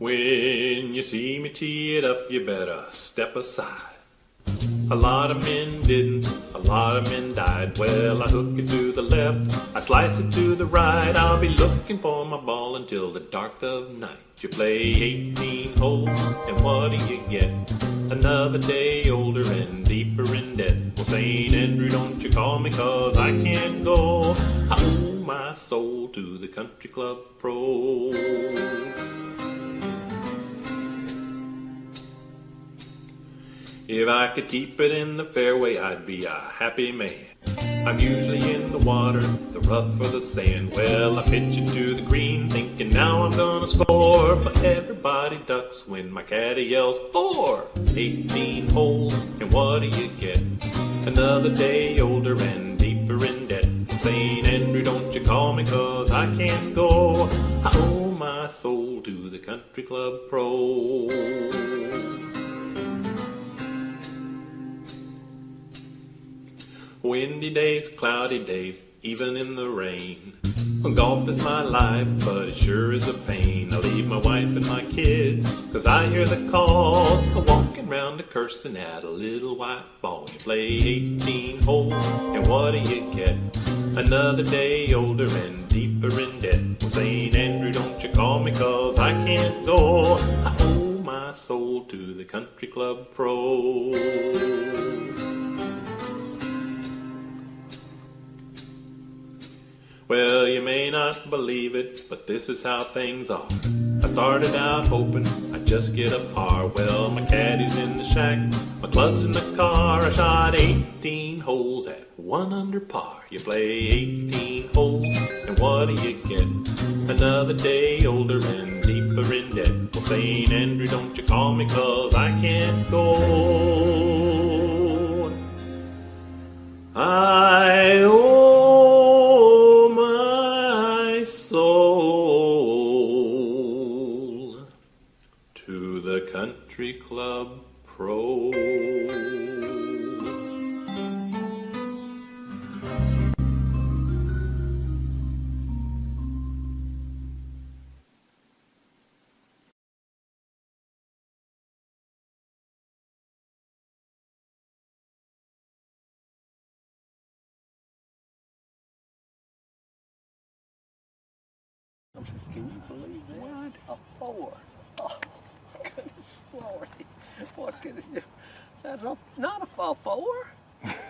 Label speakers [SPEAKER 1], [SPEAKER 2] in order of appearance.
[SPEAKER 1] When you see me tee it up, you better step aside. A lot of men didn't, a lot of men died. Well, I hook it to the left, I slice it to the right. I'll be looking for my ball until the dark of night. You play 18 holes, and what do you get? Another day older and deeper in debt. Well, St. Andrew, don't you call me, cause I can't go. I owe my soul to the country club pro. If I could keep it in the fairway, I'd be a happy man. I'm usually in the water, the rough or the sand. Well, I pitch it to the green, thinking now I'm gonna score. But everybody ducks when my caddy yells fore. 18 holes, and what do you get? Another day older and deeper in debt. St. Andrew, don't you call me, cause I can't go. I owe my soul to the country club pro. Windy days, cloudy days, even in the rain. Well, golf is my life, but it sure is a pain. I leave my wife and my kids, cause I hear the call. I'm walking round the cursing at a little white ball. You play 18 holes, and what do you get? Another day older and deeper in debt. St. Andrew, don't you call me, cause I can't go. I owe my soul to the country club pro. Well, you may not believe it, but this is how things are. I started out hoping I'd just get a par. Well, my caddy's in the shack, my club's in the car. I shot 18 holes at one under par. You play 18 holes, and what do you get? Another day older and deeper in debt. Well, St. Andrew, don't you call me, cause I can't go. I country club pro.
[SPEAKER 2] Can you believe that? What? A four. Oh, goodness lordy. What could it do? That's a, not a four. four.